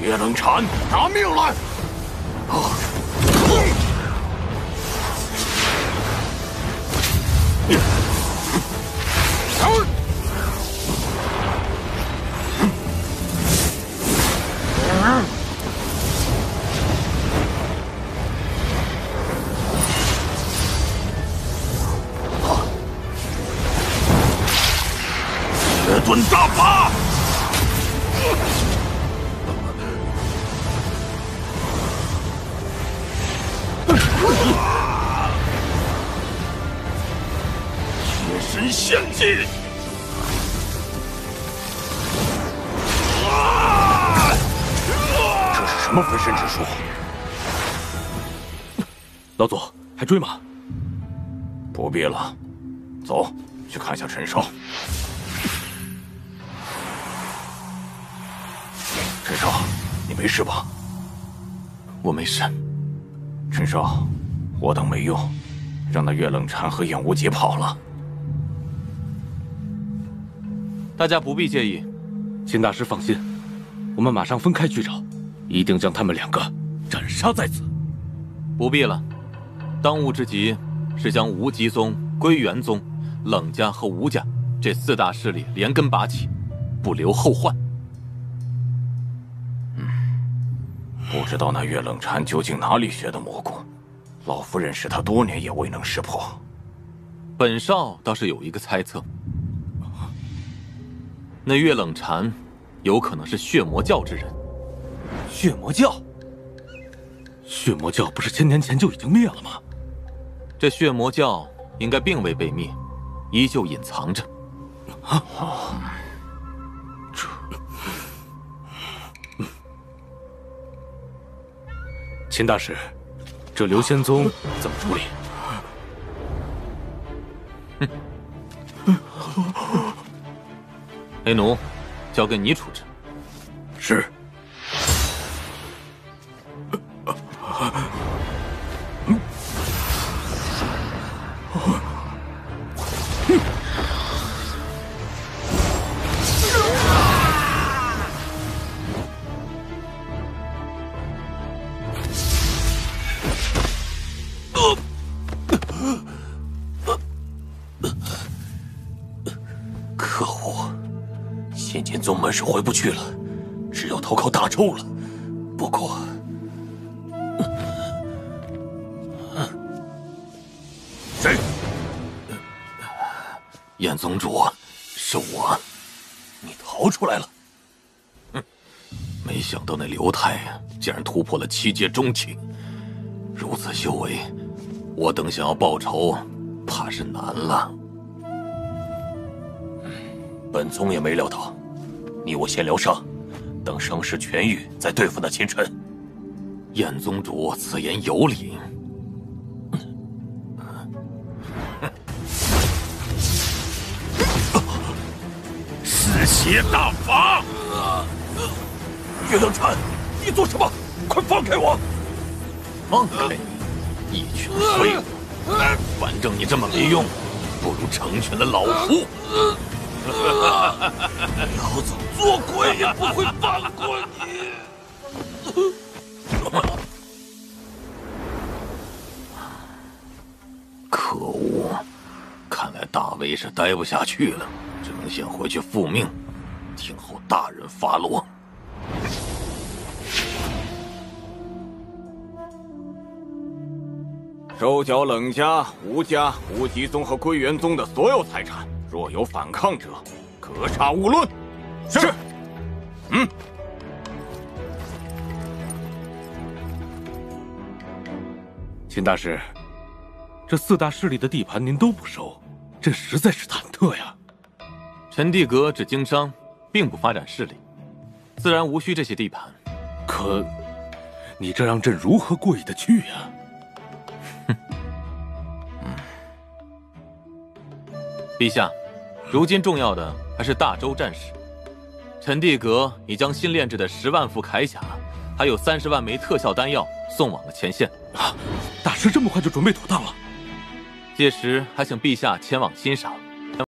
岳冷禅，拿命来！啊！绝盾大法！神献祭！这是什么分身之术？老祖，还追吗？不必了，走，去看一下陈少。陈少，你没事吧？我没事。陈少，我等没用，让那月冷禅和燕无极跑了。大家不必介意，秦大师放心，我们马上分开去找，一定将他们两个斩杀在此。不必了，当务之急是将无极宗、归元宗、冷家和吴家这四大势力连根拔起，不留后患。嗯，不知道那月冷禅究竟哪里学的魔功，老夫认识他多年也未能识破。本少倒是有一个猜测。那月冷禅，有可能是血魔教之人。血魔教？血魔教不是千年前就已经灭了吗？这血魔教应该并未被灭，依旧隐藏着。啊！这……秦大师，这刘仙宗怎么处理？黑奴，交给你处置。是。现今宗门是回不去了，只有投靠大周了。不过，谁？燕宗主，是我。你逃出来了？哼！没想到那刘太竟然突破了七阶中期，如此修为，我等想要报仇，怕是难了。本宗也没料到，你我先疗伤，等伤势痊愈再对付那秦尘。燕宗主此言有理。嗜血大法！岳冷禅，你做什么？快放开我！放开你！一群废物！反正你这么没用，不如成全了老夫。大威是待不下去了，只能先回去复命，听候大人发落。收缴冷家、吴家、无极宗和归元宗的所有财产。若有反抗者，格杀勿论。是。嗯。秦大师，这四大势力的地盘您都不收，朕实在是忐忑呀。陈地阁只经商，并不发展势力，自然无需这些地盘。可，你这让朕如何过意得去呀？哼。嗯。陛下。如今重要的还是大周战事。陈地阁已将新炼制的十万副铠甲，还有三十万枚特效丹药送往了前线。啊，大师这么快就准备妥当了？届时还请陛下前往欣赏。